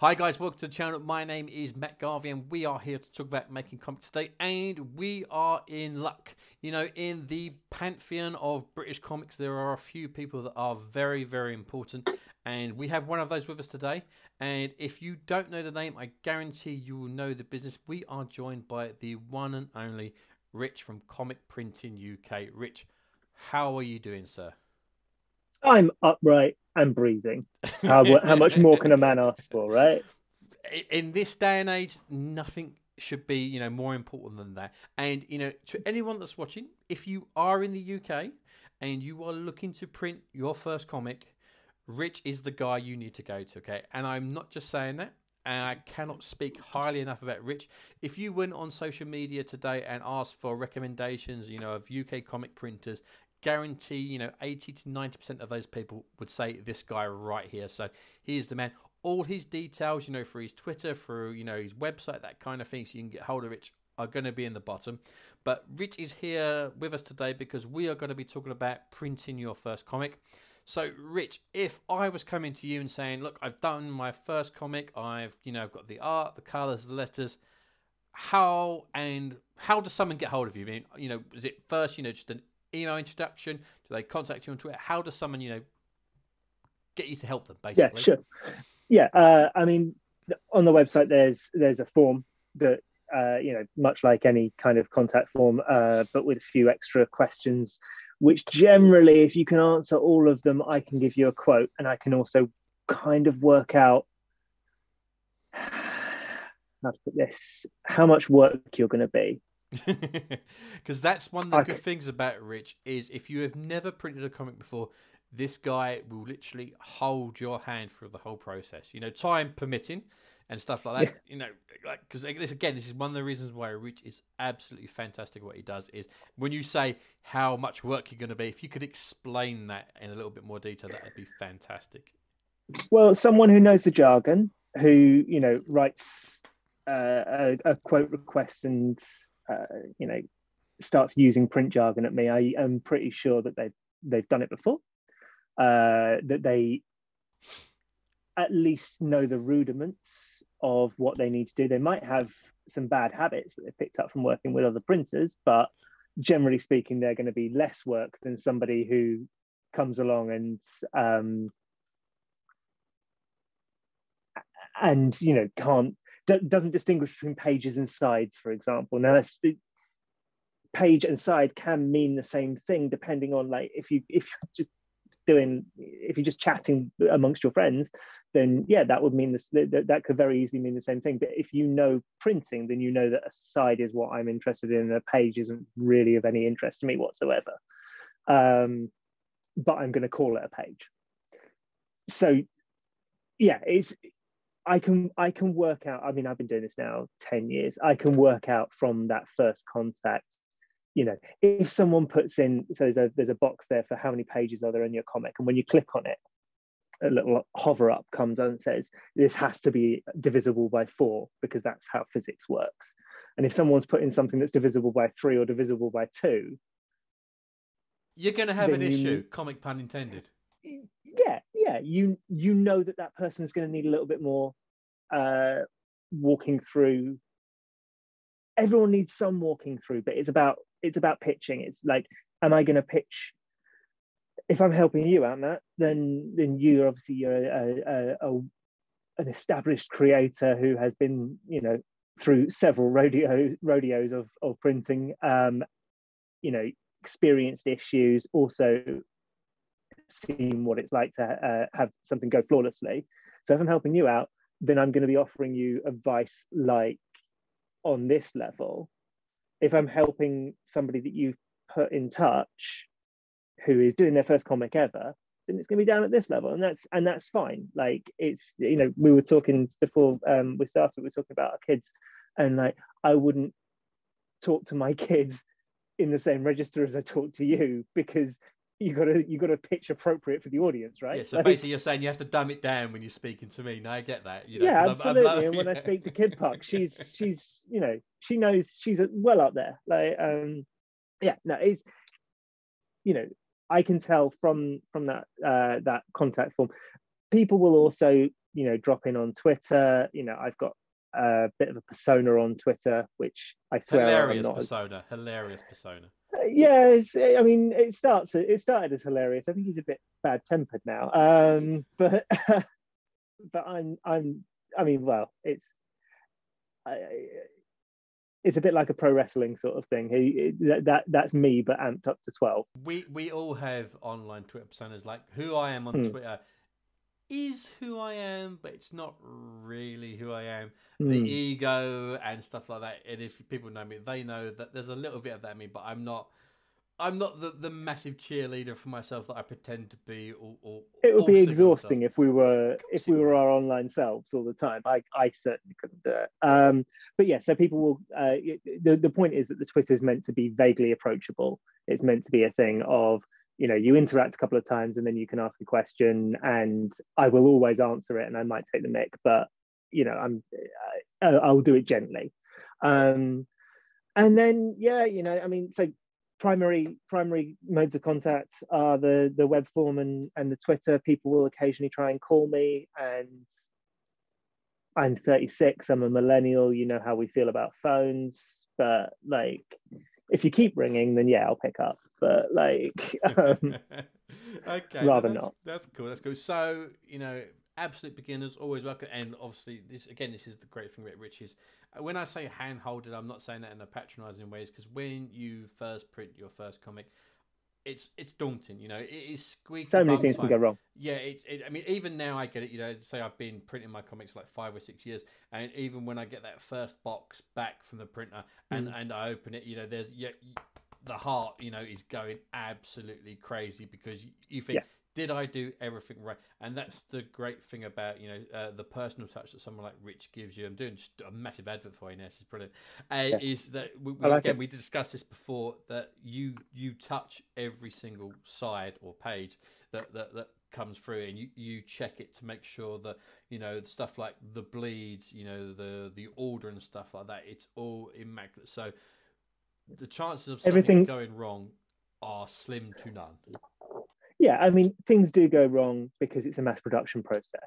Hi guys, welcome to the channel. My name is Matt Garvey and we are here to talk about making comics today and we are in luck. You know, in the pantheon of British comics there are a few people that are very, very important and we have one of those with us today. And if you don't know the name, I guarantee you will know the business. We are joined by the one and only Rich from Comic Printing UK. Rich, how are you doing, sir? I'm upright and breathing. How, how much more can a man ask for, right? In this day and age, nothing should be, you know, more important than that. And you know, to anyone that's watching, if you are in the UK and you are looking to print your first comic, Rich is the guy you need to go to. Okay, and I'm not just saying that. And I cannot speak highly enough about Rich. If you went on social media today and asked for recommendations, you know, of UK comic printers guarantee, you know, 80 to 90% of those people would say this guy right here. So he is the man. All his details, you know, for his Twitter, through, you know, his website, that kind of thing, so you can get hold of Rich, are going to be in the bottom. But Rich is here with us today because we are going to be talking about printing your first comic. So, Rich, if I was coming to you and saying, look, I've done my first comic, I've, you know, I've got the art, the colors, the letters, how and how does someone get hold of you? I mean, you know, is it first, you know, just an email introduction? Do they contact you on Twitter? How does someone, you know, get you to help them? Basically, yeah, sure. Yeah, uh, I mean, on the website there's there's a form that uh, you know, much like any kind of contact form, uh, but with a few extra questions, which generally, if you can answer all of them, I can give you a quote, and I can also kind of work out how to put this, how much work you're going to be. Because that's one of the okay. good things about Rich is if you have never printed a comic before, this guy will literally hold your hand through the whole process. You know, time permitting and stuff like that. Yeah. You know, like because this again, this is one of the reasons why Rich is absolutely fantastic. What he does is when you say how much work you're going to be, if you could explain that in a little bit more detail, that would be fantastic. Well, someone who knows the jargon, who you know writes uh, a, a quote request and uh, you know starts using print jargon at me, I am pretty sure that they've they've done it before. Uh, that they at least know the rudiments of what they need to do. They might have some bad habits that they've picked up from working with other printers, but generally speaking, they're going to be less work than somebody who comes along and um, and you know can't doesn't distinguish between pages and sides, for example. Now, that's the, page and side can mean the same thing depending on like if you if you're just doing if you're just chatting amongst your friends then yeah that would mean this that, that could very easily mean the same thing. But if you know printing then you know that a side is what i'm interested in and a page isn't really of any interest to me whatsoever. Um, but i'm going to call it a page. So yeah it's I can I can work out. I mean, I've been doing this now ten years. I can work out from that first contact. You know, if someone puts in so there's a there's a box there for how many pages are there in your comic, and when you click on it, a little hover up comes on and says this has to be divisible by four because that's how physics works. And if someone's put in something that's divisible by three or divisible by two, you're going to have an issue. Comic pun intended yeah yeah you you know that that person is going to need a little bit more uh walking through. Everyone needs some walking through but it's about it's about pitching. It's like am i going to pitch? If i'm helping you out matt then then you obviously you're a, a, a, an established creator who has been you know through several rodeo rodeos of, of printing um you know experienced issues also seen what it's like to uh, have something go flawlessly. So if I'm helping you out, then I'm going to be offering you advice like on this level. If I'm helping somebody that you've put in touch who is doing their first comic ever, then it's going to be down at this level, and that's and that's fine. Like it's you know we were talking before um, we started, we were talking about our kids, and like I wouldn't talk to my kids in the same register as I talk to you because you gotta you gotta pitch appropriate for the audience, right? Yeah. So like, basically, you're saying you have to dumb it down when you're speaking to me. Now I get that. You know, yeah, absolutely. I'm, I'm, and when I speak to Kid Puck, she's she's you know she knows she's well up there. Like um, yeah, no, it's you know I can tell from from that uh, that contact form. People will also you know drop in on Twitter. You know, I've got a bit of a persona on Twitter, which I swear hilarious I'm not persona, hilarious persona. Yeah, I mean, it starts. It started as hilarious. I think he's a bit bad tempered now, um, but but I'm I'm I mean, well, it's I, it's a bit like a pro wrestling sort of thing. He that, that that's me, but amped up to twelve. We we all have online Twitter personas. Like who I am on mm. Twitter is who I am, but it's not really who I am. Mm. The hmm. ego and stuff like that. And if people know me, they know that there's a little bit of that in me, but I'm not I'm not the, the massive cheerleader for myself that I pretend to be. Or, or it would be exhausting if we were if we were our online selves all the time. I, I certainly couldn't do it. Um, but yeah, so people will. Uh, the the point is that the Twitter is meant to be vaguely approachable. It's meant to be a thing of you know you interact a couple of times and then you can ask a question and I will always answer it and I might take the mic, but you know I'm I, I'll do it gently. Um, and then yeah, you know I mean so primary primary modes of contact are the the web form and and the Twitter. People will occasionally try and call me, and I'm 36. I'm a millennial. You know how we feel about phones, but like if you keep ringing, then yeah, I'll pick up. But like, um, okay, rather that's, not. That's cool. That's cool. So you know, absolute beginners always welcome. And obviously, this again, this is the great thing about Rich is uh, when I say hand holded, I'm not saying that in a patronising ways because when you first print your first comic, it's it's daunting. You know, it is squeaky. So many things can go wrong. Yeah, it's. It, I mean, even now I get it. You know, say I've been printing my comics for like five or six years, and even when I get that first box back from the printer and mm. and I open it, you know, there's yeah. The heart, you know, is going absolutely crazy because you, think, yeah did I do everything right? And that's the great thing about you know uh, the personal touch that someone like Rich gives you. I'm doing just a massive advert for you, Ness. It's brilliant. Uh, yeah. Is that we, we, like again it. we discussed this before that you you touch every single side or page that that, that comes through and you, you check it to make sure that you know stuff like the bleeds you know the the order and stuff like that it's all immaculate so the chances of something everything going wrong are slim to none yeah, I mean, things do go wrong because it's a mass production process.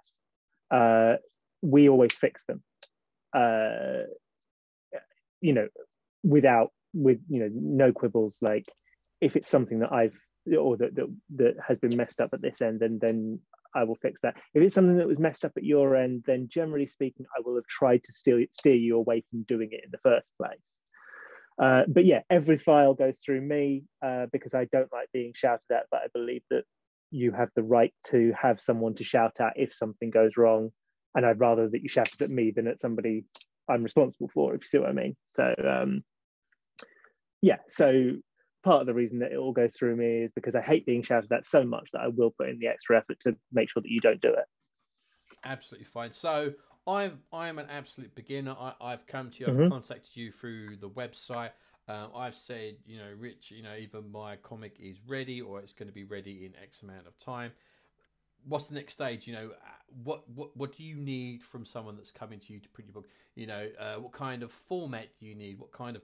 Uh, we always fix them. Uh, you know, without with you know no quibbles. Like if it's something that I've or that that, that has been messed up at this end, then then I will fix that. If it's something that was messed up at your end, then generally speaking, I will have tried to steer steer you away from doing it in the first place. Uh, but yeah, every file goes through me uh, because I don't like being shouted at, but I believe that you have the right to have someone to shout at if something goes wrong. And I'd rather that you shouted at me than at somebody I'm responsible for, if you see what I mean. So, um, yeah, so part of the reason that it all goes through me is because I hate being shouted at so much that I will put in the extra effort to make sure that you don't do it. Absolutely fine. So, I've I am an absolute beginner. I, have come to you. I've mm-hmm. contacted you through the website. Uh, I've said, you know, Rich, you know, either my comic is ready or it's going to be ready in X amount of time. What's the next stage? You know, uh, what what what do you need from someone that's coming to you to print your book? You know, uh, what kind of format do you need? What kind of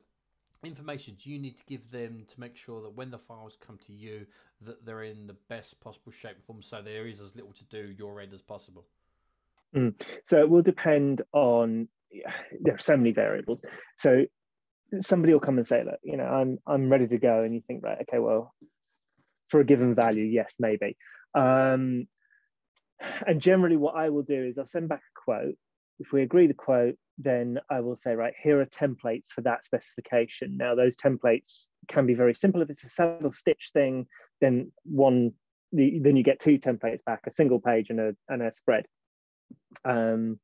information do you need to give them to make sure that when the files come to you that they're in the best possible shape and form so there is as little to do your end as possible Mm. So it will depend on. There are so many variables. So somebody will come and say, "Look, you know, I'm I'm ready to go," and you think, right, okay, well, for a given value, yes, maybe. Um, and generally, what I will do is I'll send back a quote. If we agree the quote, then I will say, right, here are templates for that specification. Now, those templates can be very simple. If it's a saddle stitch thing, then one, the, then you get two templates back, a single page and a and a spread. Um,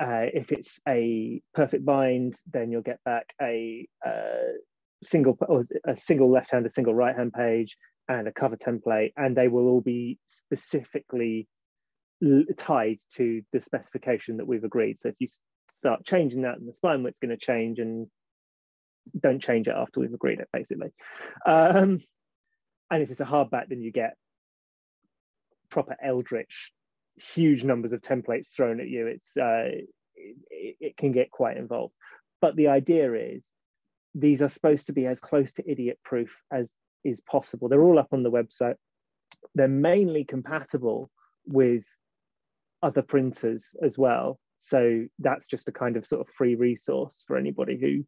uh, if it's a perfect bind, then you'll get back a uh, single or a single left hand, a single right hand page, and a cover template, and they will all be specifically tied to the specification that we've agreed. So if you start changing that, the spine width's going to change, and don't change it after we've agreed it, basically. Um, and if it's a hardback, then you get proper eldritch huge numbers of templates thrown at you, it's uh, it, it can get quite involved. But the idea is these are supposed to be as close to idiot proof as is possible. They're all up on the website. They're mainly compatible with other printers as well. So that's just a kind of sort of free resource for anybody who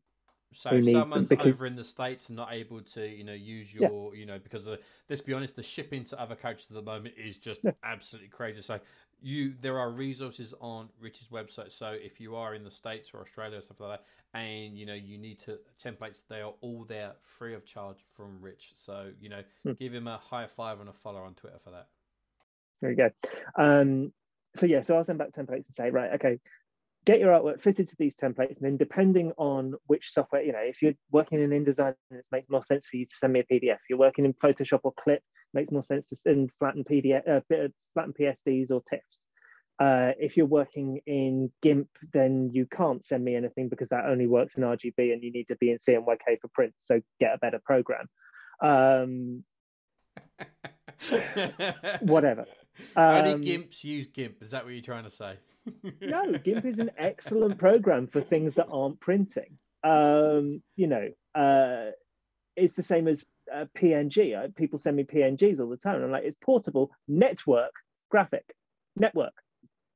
so if someone's because... over in the states and not able to, you know, use your, yeah. you know, because the, let's be honest, the shipping to other countries at the moment is just yeah. absolutely crazy. So you, there are resources on Rich's website. So if you are in the states or Australia or stuff like that, and you know you need to templates, they are all there free of charge from Rich. So you know, hmm. give him a high five and a follow on Twitter for that. There you go. Um, so yeah, so I'll send back templates and say, right, okay, get your artwork fitted to these templates, and then depending on which software, you know, if you're working in InDesign, it makes more sense for you to send me a PDF. If you're working in Photoshop or Clip, it makes more sense to send flatten PDF, uh, flatten PSDs or TIFFs. Uh, if you're working in GIMP, then you can't send me anything because that only works in RGB and you need to be in CMYK for print. So get a better program. Um, whatever. Um, Only GIMPs use GIMP. Is that what you're trying to say? no, GIMP is an excellent program for things that aren't printing. Um, you know, uh, it's the same as uh, PNG. Uh, people send me PNGs all the time. I'm like, it's portable network graphic, network,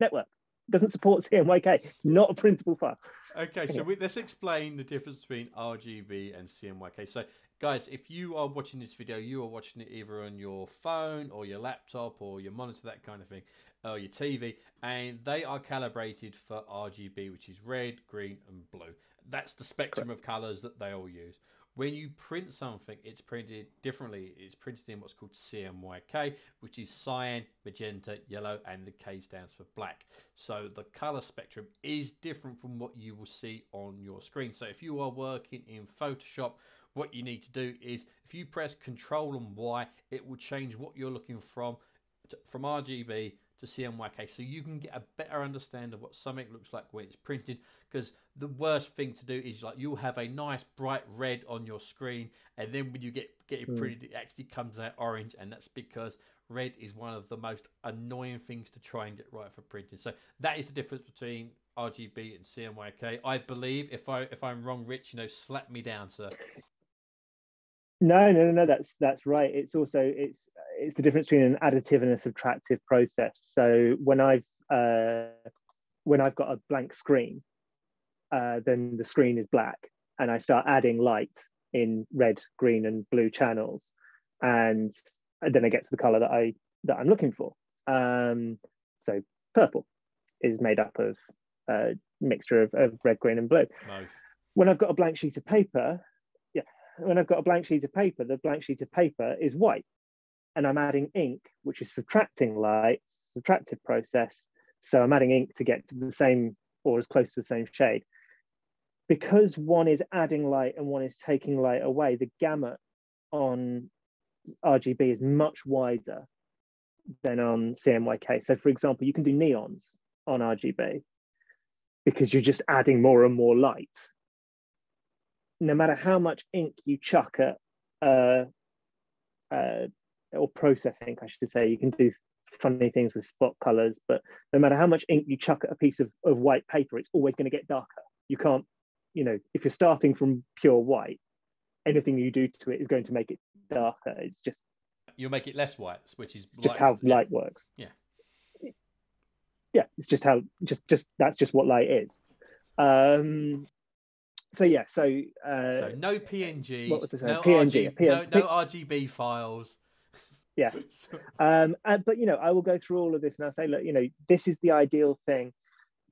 network. Doesn't support CMYK. It's not a printable file. Okay, so we, let's explain the difference between RGB and CMYK. So guys if you are watching this video you are watching it either on your phone or your laptop or your monitor that kind of thing or your tv and they are calibrated for rgb which is red green and blue. That's the spectrum of colors that they all use. When you print something it's printed differently. It's printed in what's called cmyk which is cyan magenta yellow and the k stands for black. So the color spectrum is different from what you will see on your screen. So if you are working in photoshop what you need to do is if you press Control and Y, it will change what you're looking from from RGB to CMYK so you can get a better understanding of what something looks like when it's printed because the worst thing to do is like you'll have a nice bright red on your screen and then when you get get it hmm. printed it actually comes out orange and that's because red is one of the most annoying things to try and get right for printing. So that is the difference between RGB and CMYK I believe if I if I'm wrong Rich you know slap me down sir no, no, no, no. That's that's right. It's also it's it's the difference between an additive and a subtractive process. So when I've uh, when I've got a blank screen, uh, then the screen is black, and I start adding light in red, green, and blue channels, and, then I get to the color that I that I'm looking for. Um, so purple is made up of a uh, mixture of, of red, green, and blue. Nice. When I've got a blank sheet of paper, when I've got a blank sheet of paper, the blank sheet of paper is white. And I'm adding ink, which is subtracting light, subtractive process. So I'm adding ink to get to the same or as close to the same shade. Because one is adding light and one is taking light away, the gamut on RGB is much wider than on CMYK. So, for example, you can do neons on RGB because you're just adding more and more light no matter how much ink you chuck at uh, uh, or process ink, I should say, you can do funny things with spot colors, but no matter how much ink you chuck at a piece of, of white paper, it's always going to get darker. You can't, you know, if you're starting from pure white, anything you do to it is going to make it darker. It's just you'll make it less white, which is just how light works. Yeah. Yeah, it's just how just just that's just what light is. Um, so yeah, so, uh, so no PNG, what was? No PNG, RG, no, no RGB files. Yeah, um, uh, but you know, I will go through all of this and I'll say, look, you know, this is the ideal thing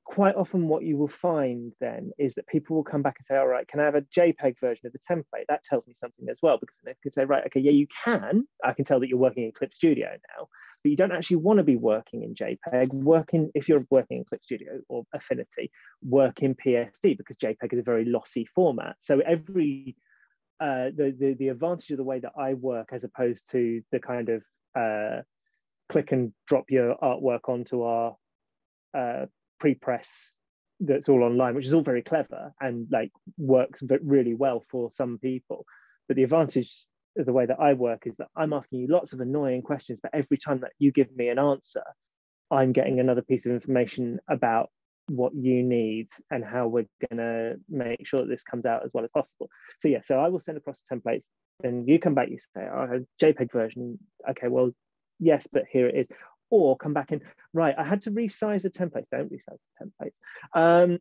quite often what you will find then is that people will come back and say, all right, can I have a JPEG version of the template? That tells me something as well, because they can say, right, okay, yeah, you can. I can tell that you're working in Clip Studio now, but you don't actually want to be working in JPEG. Working, if you're working in Clip Studio or Affinity, work in PSD because JPEG is a very lossy format. So every, uh, the, the, the advantage of the way that I work as opposed to the kind of uh, click and drop your artwork onto our uh, pre-press that's all online, which is all very clever and like works but really well for some people. But the advantage the way that I work is that I'm asking you lots of annoying questions, but every time that you give me an answer, I'm getting another piece of information about what you need and how we're going to make sure that this comes out as well as possible. So yeah, so I will send across the templates and you come back, you say, oh, JPEG version. Okay, well, yes, but here it is. or come back and right i had to resize the templates don't resize the templates um,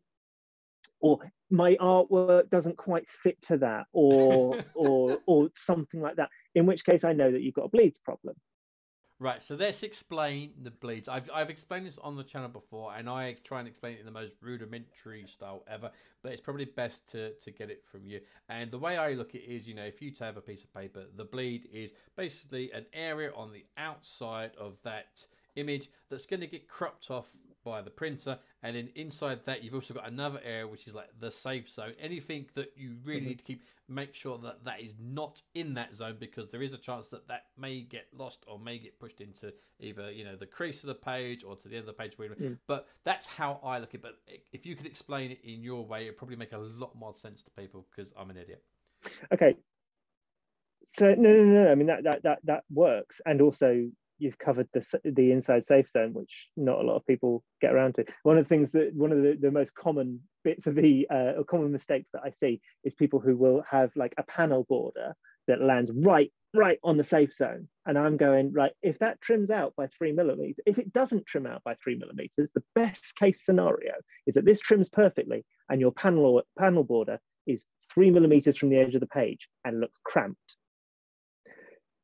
or my artwork doesn't quite fit to that or or or something like that in which case i know that you've got a bleeds problem Right, so let's explain the bleeds. I've, I've explained this on the channel before, and I try and explain it in the most rudimentary style ever, but it's probably best to, to get it from you. And the way I look at it is, you know, if you have a piece of paper, the bleed is basically an area on the outside of that image that's going to get cropped off by the printer and then inside that you've also got another area which is like the safe zone. Anything that you really mm-hmm. need to keep make sure that that is not in that zone because there is a chance that that may get lost or may get pushed into either you know the crease of the page or to the end of the page mm. but that's how i look at it. But if you could explain it in your way it probably make a lot more sense to people because i'm an idiot. Okay. So no no no. I mean that that that, that works. And also you've covered the the inside safe zone, which not a lot of people get around to. One of the things that one of the, the most common bits of the uh, common mistakes that I see is people who will have like a panel border that lands right right on the safe zone, and I'm going right. If that trims out by three millimeters, if it doesn't trim out by three millimeters, the best case scenario is that this trims perfectly, and your panel or panel border is three millimeters from the edge of the page and looks cramped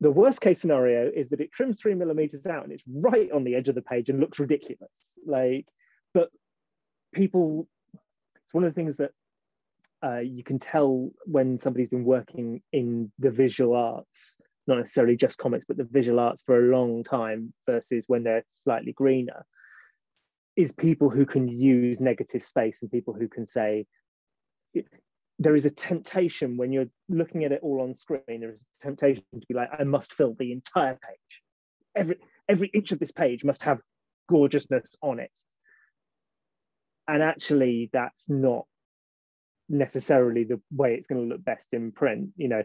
the worst case scenario is that it trims three millimeters out and it's right on the edge of the page and looks ridiculous. Like, but people, it's one of the things that uh, you can tell when somebody's been working in the visual arts, not necessarily just comics, but the visual arts for a long time versus when they're slightly greener, is people who can use negative space and people who can say, there is a temptation when you're looking at it all on screen there is a temptation to be like i must fill the entire page. Every every inch of this page must have gorgeousness on it. And actually that's not necessarily the way it's going to look best in print you know.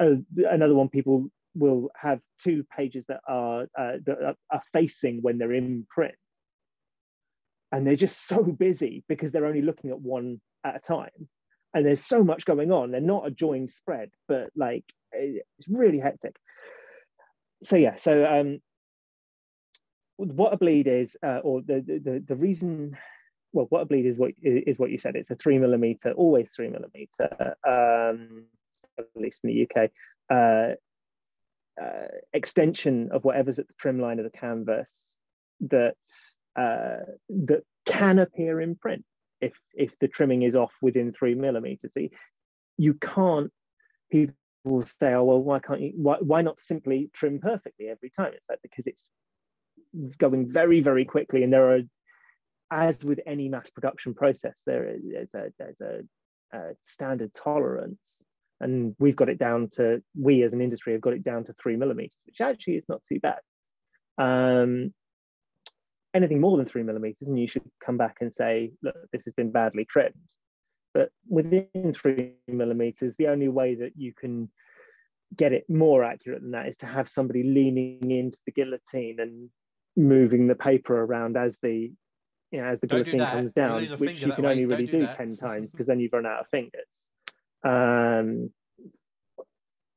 Uh, another one people will have two pages that are uh, that are facing when they're in print. And they're just so busy because they're only looking at one at a time and there's so much going on. They're not a joined spread, but like it's really hectic. So yeah, so um, what a bleed is, uh, or the, the the reason, well, what a bleed is what is what you said. It's a three millimeter, always three millimeter, um, at least in the UK, uh, uh, extension of whatever's at the trim line of the canvas that uh, that can appear in print if if the trimming is off within three millimeters. See, you can't. People will say, "Oh well, why can't you? Why why not simply trim perfectly every time?" It's like because it's going very very quickly, and there are, as with any mass production process, there is a there's a, a standard tolerance and we've got it down to we as an industry have got it down to three millimeters which actually is not too bad um, anything more than three millimeters and you should come back and say, look, this has been badly trimmed. But within three millimeters, the only way that you can get it more accurate than that is to have somebody leaning into the guillotine and moving the paper around as the you know as the Don't guillotine comes down, which you can way. only really do, do 10 times because then you've run out of fingers. Um,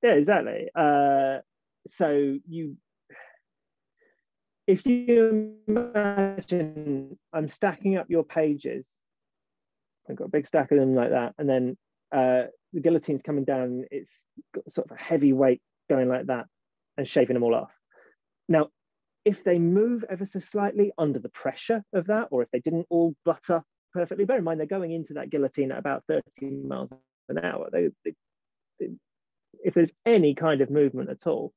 yeah, exactly. Uh, so you if you imagine I'm stacking up your pages, I've got a big stack of them like that, and then uh, the guillotine's coming down, it's got sort of a heavy weight going like that and shaving them all off. Now, if they move ever so slightly under the pressure of that, or if they didn't all butter perfectly, bear in mind they're going into that guillotine at about 13 miles an hour. They, they, they, if there's any kind of movement at all,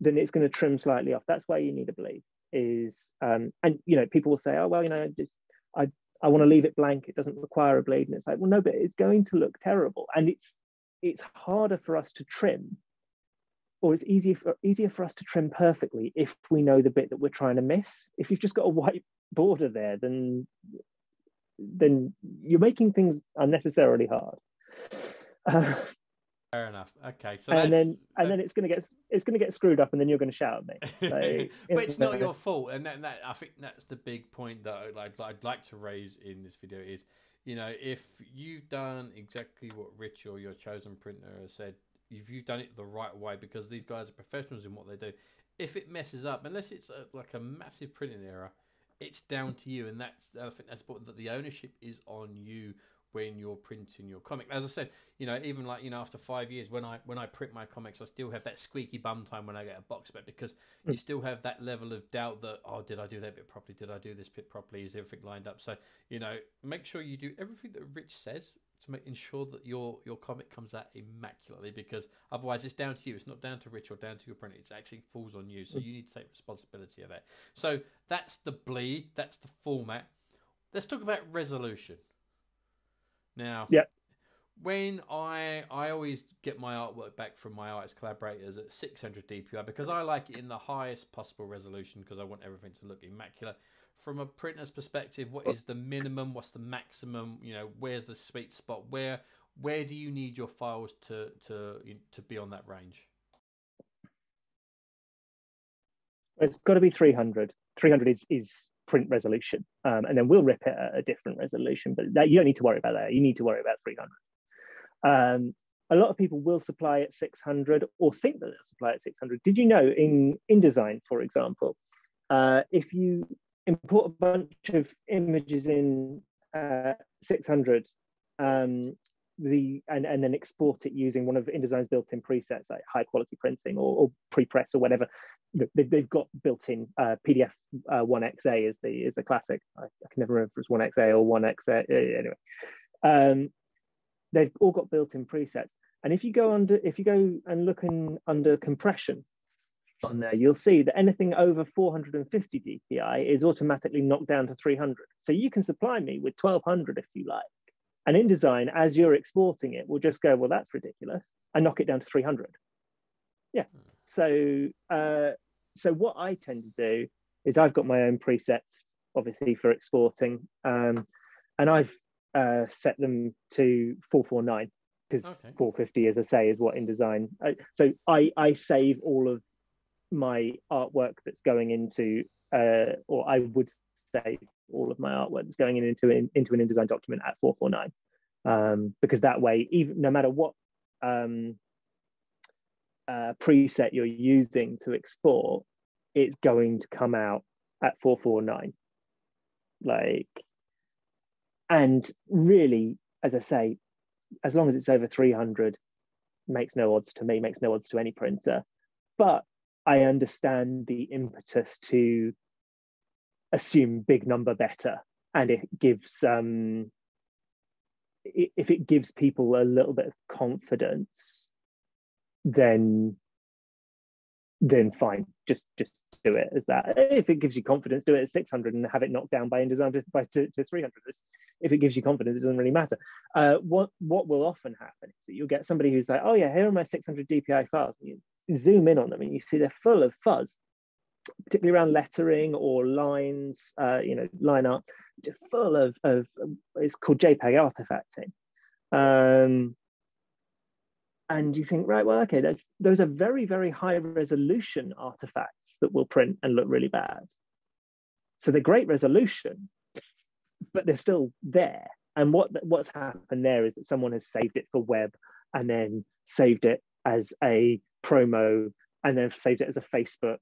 then it's going to trim slightly off. That's why you need a bleed. Is um, and you know people will say, oh well, you know, just I I want to leave it blank. It doesn't require a bleed, and it's like, well, no, but it's going to look terrible, and it's it's harder for us to trim, or it's easier for, easier for us to trim perfectly if we know the bit that we're trying to miss. If you've just got a white border there, then then you're making things unnecessarily hard. Uh, Fair enough. Okay, so and then and then uh, it's gonna get it's gonna get screwed up, and then you're gonna shout at me. Like, but it's not your fault, and that, that, I think that's the big point that I'd, I'd like to raise in this video is, you know, if you've done exactly what Rich or your chosen printer has said, if you've done it the right way, because these guys are professionals in what they do, if it messes up, unless it's a, like a massive printing error, it's down to you, and that's I think that's important that the ownership is on you when you're printing your comic. As I said, you know, even like you know, after five years, when I when I print my comics, I still have that squeaky bum time when I get a box back because you hmm. still have that level of doubt that oh, did I do that bit properly? Did I do this bit properly? Is everything lined up? So you know, make sure you do everything that Rich says to make ensure that your your comic comes out immaculately because otherwise it's down to you. It's not down to Rich or down to your printer. It actually falls on you. So hmm. you need to take responsibility of that. So that's the bleed. That's the format. Let's talk about resolution. Now, yeah. When I I always get my artwork back from my artist collaborators at 600 DPI because I like it in the highest possible resolution because I want everything to look immaculate. From a printer's perspective, what is the minimum? What's the maximum? You know, where's the sweet spot? Where where do you need your files to to to be on that range? It's got to be 300. 300 is is print resolution, um, and then we'll rip it at a different resolution. But that, you don't need to worry about that. You need to worry about 300. Um, a lot of people will supply at 600 or think that they'll supply at 600. Did you know in InDesign, for example, uh, if you import a bunch of images in uh, 600 um, the and, and then export it using one of InDesign's built-in presets like high quality printing or, or pre-press or whatever. They, they've got built-in uh, PDF uh, 1XA is the is the classic. I, I, can never remember if it's 1XA or 1XA. Anyway, um, they've all got built-in presets. And if you go under, if you go and look in under compression on there, you'll see that anything over 450 DPI is automatically knocked down to 300. So you can supply me with 1200 if you like. And InDesign, as you're exporting it, will just go, well, that's ridiculous, and knock it down to 300. Yeah. So, uh, so what I tend to do is I've got my own presets, obviously for exporting, um, and I've uh, set them to 449 because okay. 450, as I say, is what InDesign. Uh, so I I save all of my artwork that's going into, uh, or I would save all of my artwork that's going in into in, into an InDesign document at 449, um, because that way, even no matter what um, uh, preset you're using to export, it's going to come out at 449. Like, and really, as I say, as long as it's over 300, makes no odds to me, makes no odds to any printer. But I understand the impetus to assume big number better, and it gives um, if it gives people a little bit of confidence, then then fine, just just do it as that. If it gives you confidence, do it at 600 and have it knocked down by InDesign by to, to 300. If it gives you confidence, it doesn't really matter. Uh, what what will often happen is that you'll get somebody who's like, oh yeah, here are my 600 DPI files. And you zoom in on them and you see they're full of fuzz particularly around lettering or lines, uh, you know, line art, full of, of it's called JPEG artifacting. Um, and you think, right, well, okay, those are very, very high resolution artifacts that will print and look really bad. So they're great resolution, but they're still there. And what what's happened there is that someone has saved it for web and then saved it as a promo and then saved it as a Facebook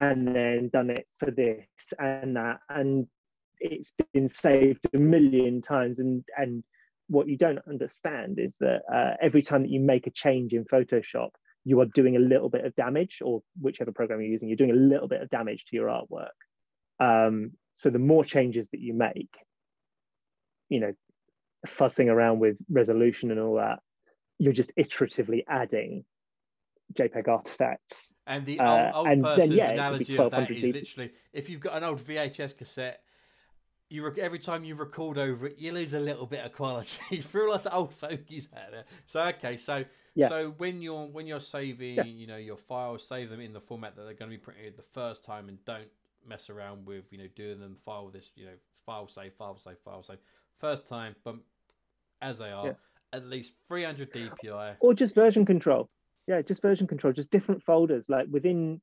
and then done it for this and that. And it's been saved a million times. And, and what you don't understand is that uh, every time that you make a change in Photoshop, you are doing a little bit of damage, or whichever program you're using, you're doing a little bit of damage to your artwork. Um, so the more changes that you make, you know, fussing around with resolution and all that, you're just iteratively adding JPEG artifacts. And the uh, old, old person's then, yeah, analogy of that is literally if you've got an old VHS cassette, you every time you record over it, you lose a little bit of quality. For all us old fogies out there. So okay, so yeah. so when you're when you're saving, yeah. you know, your files, save them in the format that they're going to be printed the first time, and don't mess around with you know doing them file this you know file save file save file save first time, but as they are. Yeah. At least 300 DPI, or just version control yeah just version control just different folders like within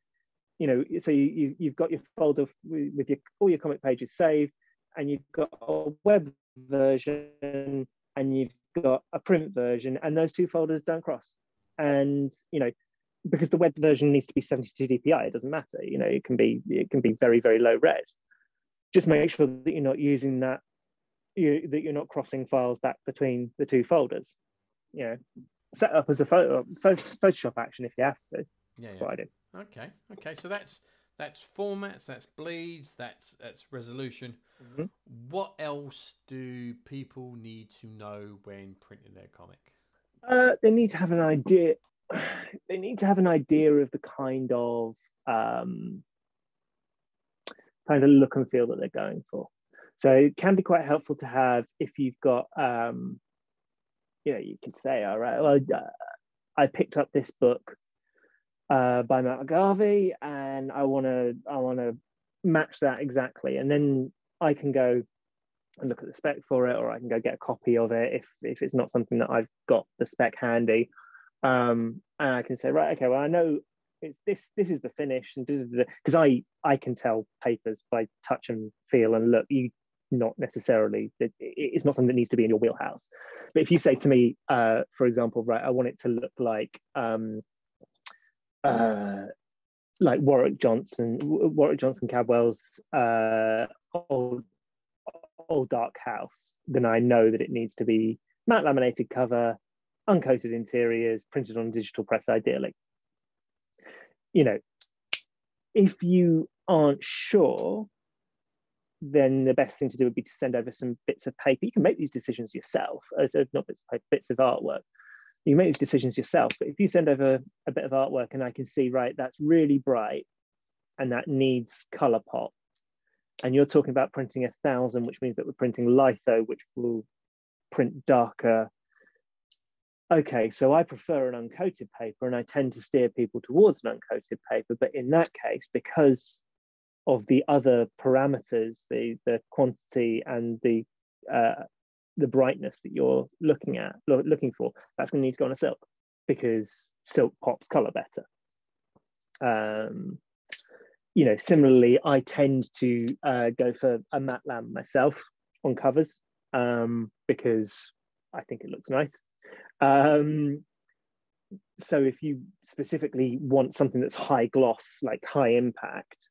you know so you, you have got your folder with, with, your all your comic pages saved and you've got a web version and you've got a print version and those two folders don't cross. And you know because the web version needs to be 72 dpi it doesn't matter you know it can be it can be very very low res. Just make sure that you're not using that you that you're not crossing files back between the two folders you know set up as a photo photoshop action if you have to yeah, yeah. what i do okay okay so that's that's formats that's bleeds that's that's resolution mm-hmm. what else do people need to know when printing their comic uh, they need to have an idea they need to have an idea of the kind of um, kind of look and feel that they're going for. So it can be quite helpful to have if you've got, um, you know, you can say, all right, well, uh, I picked up this book uh, by Matt McGarvey, and I want to, I want to match that exactly, and then I can go and look at the spec for it, or I can go get a copy of it if if it's not something that I've got the spec handy, um, and I can say, right, okay, well, I know it's this this is the finish, and because I I can tell papers by touch and feel and look. You not necessarily it, it's not something that needs to be in your wheelhouse. But if you say to me, uh, for example, right, I want it to look like um, uh, like Warwick Johnson, Warwick Johnson Cadwell's uh, old old dark house, then I know that it needs to be matte laminated cover, uncoated interiors, printed on digital press ideally. You know, if you aren't sure, then the best thing to do would be to send over some bits of paper. You can make these decisions yourself, not bits of paper, bits of artwork. You make these decisions yourself, but if you send over a bit of artwork and I can see, right, that's really bright and that needs color pop, and you're talking about printing a thousand, which means that we're printing litho, which will print darker okay, so I prefer an uncoated paper and I tend to steer people towards an uncoated paper. But in that case, because of the other parameters, the, the quantity and the uh, the brightness that you're looking at, lo- looking for, that's going to need to go on a silk because silk pops color better. Um, you know, similarly, I tend to uh, go for a matte lamp myself on covers um, because I think it looks nice. Um, so if you specifically want something that's high gloss, like high impact,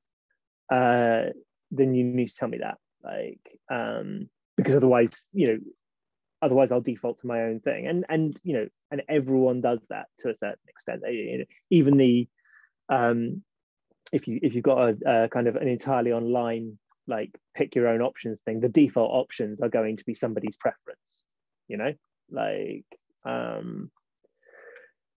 uh, then you need to tell me that, like, um, because otherwise, you know, otherwise I'll default to my own thing, and and you know, and everyone does that to a certain extent. You know, even the um, if you if you've got a, a kind of an entirely online like pick your own options thing, the default options are going to be somebody's preference. You know, like um,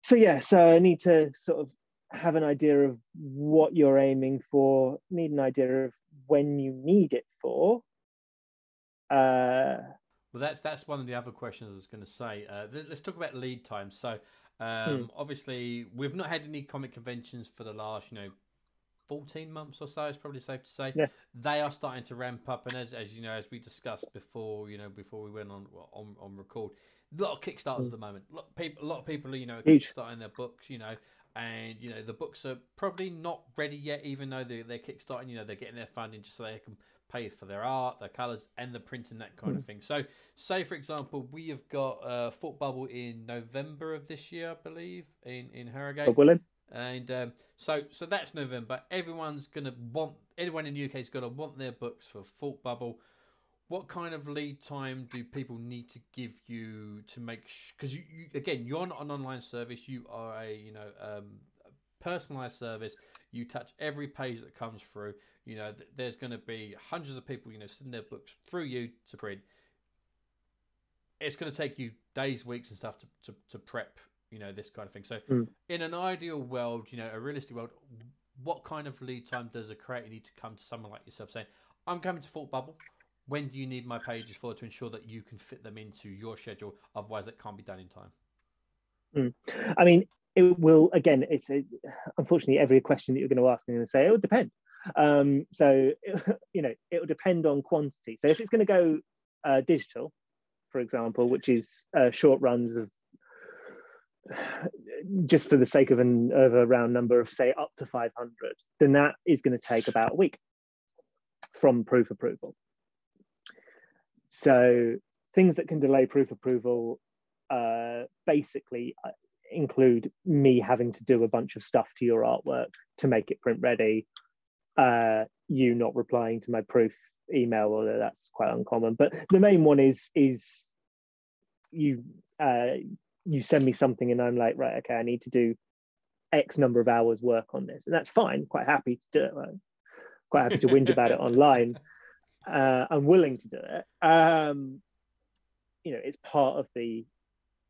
so yeah, so I need to sort of have an idea of what you're aiming for, need an idea of when you need it for. Uh, well, that's that's one of the other questions I was going to say. Uh, let's talk about lead time. So, um, hmm. obviously, we've not had any comic conventions for the last, you know, 14 months or so it's probably safe to say yeah. they are starting to ramp up and as, as you know as we discussed before you know before we went on on, on record a lot of kickstarters mm. at the moment a lot of people a lot of people you know kickstarting their books you know and you know the books are probably not ready yet even though they're, they're kickstarting you know they're getting their funding just so they can pay for their art their colors and the printing that kind of thing so say for example we have got uh thought bubble in november of this year i believe in in harrogate and um, so, so that's November. Everyone's to want, anyone in the UK is to want their books for Thought Bubble. What kind of lead time do people need to give you to make? Because you, you, again, you're not an online service. You are a, you know, um, personalized service. You touch every page that comes through. You know, th- there's going to be hundreds of people, you know, sending their books through you to print. It's going to take you days, weeks, and stuff to, to, to prep you know this kind of thing. So, mm. in an ideal world, you know, a realistic world, what kind of lead time does a creator need to come to someone like yourself saying, "I'm coming to Thought Bubble"? When do you need my pages for to ensure that you can fit them into your schedule? Otherwise, it can't be done in time. Mm. I mean, it will again. It's a, unfortunately every question that you're going to ask, I'm going to say it will depend. Um, so you know, it will depend on quantity. So if it's going to go uh, digital, for example, which is uh, short runs of just for the sake of, an, of a round number of say up to 500 then that is going to take about a week from proof approval so things that can delay proof approval uh, basically uh, include me having to do a bunch of stuff to your artwork to make it print ready. Uh, you not replying to my proof email, although that's quite uncommon. But the main one is is you uh, you send me something and I'm like, right, okay, I need to do X number of hours work on this, and that's fine. Quite happy to do it. Right? Quite happy to whinge about it online. Uh, I'm willing to do it. Um, you know, it's part of the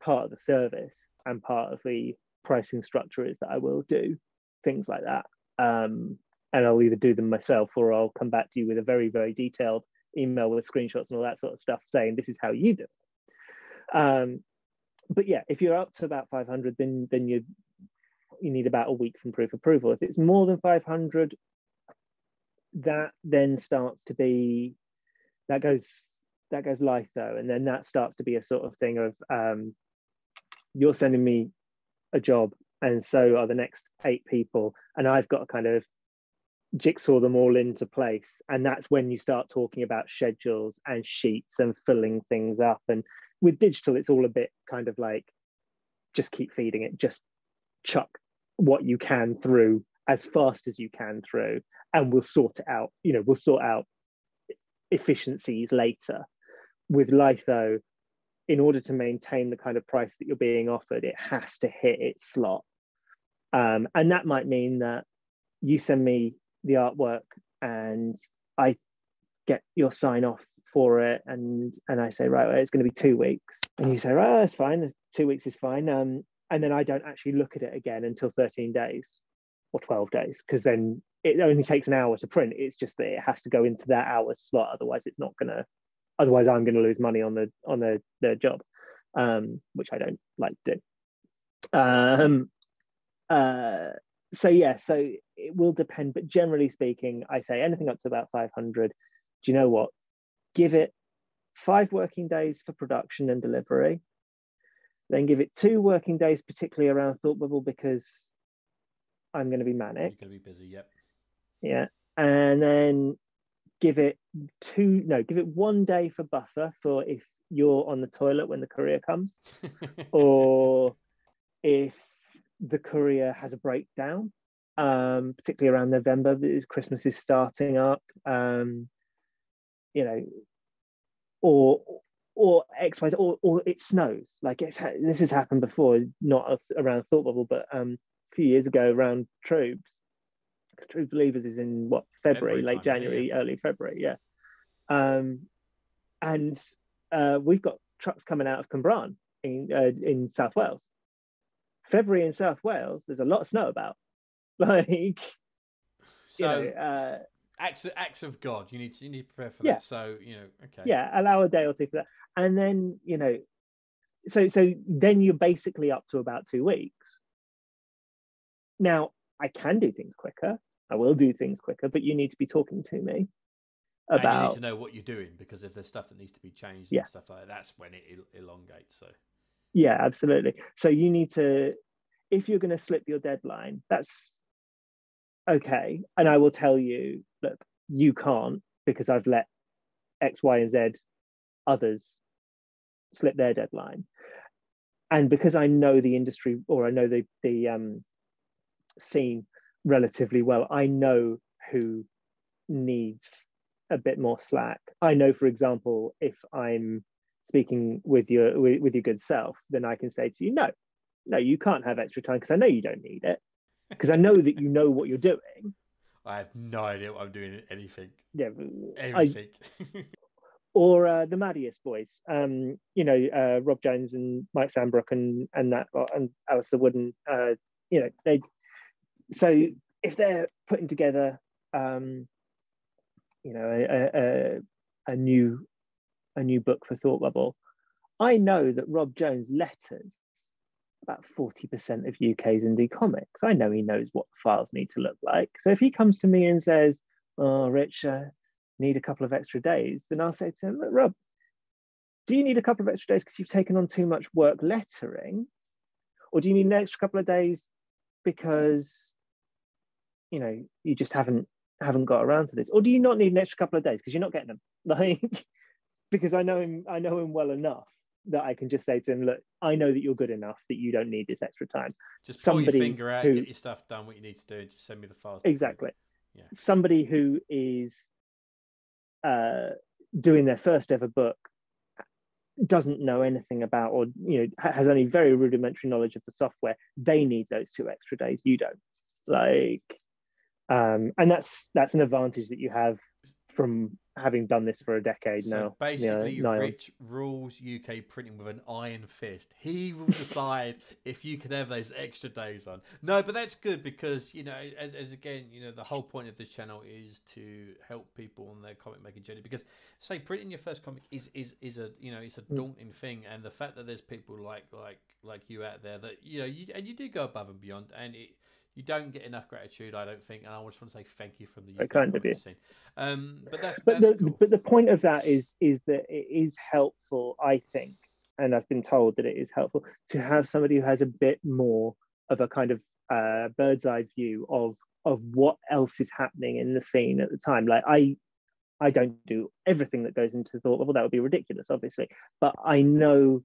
part of the service and part of the pricing structure is that I will do things like that. Um, and I'll either do them myself or I'll come back to you with a very, very detailed email with screenshots and all that sort of stuff saying this is how you do it. Um, but yeah, if you're up to about 500, then then you you need about a week from proof approval. If it's more than 500, that then starts to be that goes that goes live though, and then that starts to be a sort of thing of um, you're sending me a job, and so are the next eight people, and I've got to kind of jigsaw them all into place, and that's when you start talking about schedules and sheets and filling things up. And with digital, it's all a bit kind of like just keep feeding it, just chuck what you can through as fast as you can through, and we'll sort it out. You know, we'll sort out efficiencies later. With Litho, in order to maintain the kind of price that you're being offered, it has to hit its slot. Um, and that might mean that you send me the artwork and I get your sign off for it and and I say right well, it's going to be two weeks and you say right that's fine two weeks is fine um and then I don't actually look at it again until 13 days or 12 days because then it only takes an hour to print it's just that it has to go into that hour slot otherwise it's not to otherwise I'm to lose money on the on the the job, um, which I don't like to do. Um, uh, so yeah, so it will depend, but generally speaking, I say anything up to about 500. Do you know what? Give it five working days for production and delivery. Then give it two working days, particularly around Thought Bubble, because I'm going to be manic. You're going to be busy, yep. Yeah. And then give it two no give it one day for buffer for if you're on the toilet when the courier comes or if the courier has a breakdown um, particularly around november because christmas is starting up um, you know or or x y or, or it snows like it's this has happened before not around thought bubble but um, a few years ago around troops because True Believers is in what February, February late time, January, yeah. early February, yeah. Um, and uh, we've got trucks coming out of Cwmbran in uh, in South Wales. February in South Wales, there's a lot of snow about. Like, so, you know, uh, acts of, acts of God. You need to you need to prepare for yeah. that. So you know, okay. Yeah, allow a day or two for that, and then you know, so so then you're basically up to about two weeks. Now I can do things quicker. I will do things quicker, but you need to be talking to me about. And you need to know what you're doing because if there's stuff that needs to be changed yeah. and stuff like that, that's when it elongates. So. Yeah, absolutely. So you need to, if you're going to slip your deadline, that's okay. And I will tell you, look, you can't because I've let X, Y, and Z others slip their deadline. And because I know the industry or I know the the um, scene relatively well. I know who needs a bit more slack. I know, for example, if I'm speaking with your with, with your good self, then I can say to you, no, no, you can't have extra time because I know you don't need it because I know that you know what you're doing. I have no idea what I'm doing. Anything. Yeah. Everything. I, or uh, the Madius boys, um, you know, uh, Rob Jones and Mike Sambrook and and that and Alistair Wooden, uh, you know, they so if they're putting together, um, you know, a, a, a new a new book for Thought Bubble, I know that Rob Jones letters about 40% of UK's indie comics. I know he knows what files need to look like. So if he comes to me and says, Oh, Rich, uh, need a couple of extra days, then I'll say to him, Rob, do you need a couple of extra days because you've taken on too much work lettering? Or do you need an extra couple of days because you know you just haven't haven't got around to this or do you not need an extra couple of days because you're not getting them like because i know him i know him well enough that I can just say to him, look, I know that you're good enough that you don't need this extra time. Just pull somebody your finger out, who, get your stuff done, what you need to do, just send me the files. Exactly. Yeah. Somebody who is uh, doing their first ever book doesn't know anything about or you know has only very rudimentary knowledge of the software they need those two extra days you don't like um and that's that's an advantage that you have from having done this for a decade so now. Basically, you know, Rich rules UK printing with an iron fist. He will decide if you can have those extra days on. No, but that's good because you know, as, as, again, you know, the whole point of this channel is to help people on their comic making journey. Because say printing your first comic is is is a you know it's a mm. daunting thing, and the fact that there's people like like like you out there that you know you and you do go above and beyond, and it you don't get enough gratitude, I don't think, and I just want to say thank you from the UK kind of scene. Um, but that's, but that's the cool. but the point of that is is that it is helpful, I think, and I've been told that it is helpful to have somebody who has a bit more of a kind of uh, bird's eye view of of what else is happening in the scene at the time. Like I I don't do everything that goes into thought Well, That would be ridiculous, obviously. But I know